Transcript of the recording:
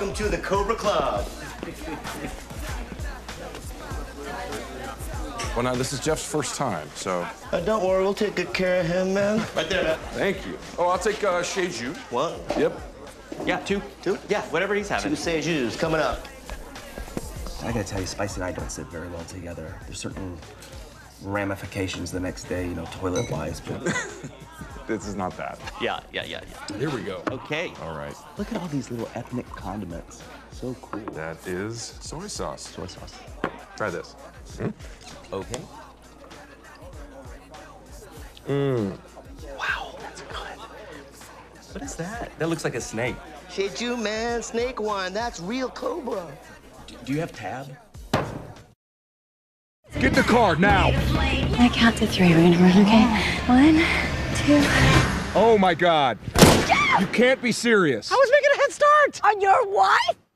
welcome to the Cobra Club. Well, now, this is Jeff's first time, so Uh, don't worry, we'll take good care of him, man. Right there, man. thank you. Oh, I'll take uh, Shea Jus. One, Yep. Yeah, two. two, Yeah, whatever he's having. two having. Seju's coming up. I gotta tell you, Spicy and I don't sit very well together. There's certain ramifications the next day, you know, toilet wise, but This is not that. Yeah, yeah, yeah, yeah. Here we go. Okay. All right. look at all these little ethnic condiments. So cool. That is soy sauce. Soy sauce. Try this. Hmm? Okay. Mmm. Wow, that's good. What is that? That looks like a snake. Seju, man, snake wine. That's real Cobra. Do, do you have tab? Get the car now. I count to three. We're gonna run, okay? One, two. Oh my God. You can't be serious. I was making a head start. On your what?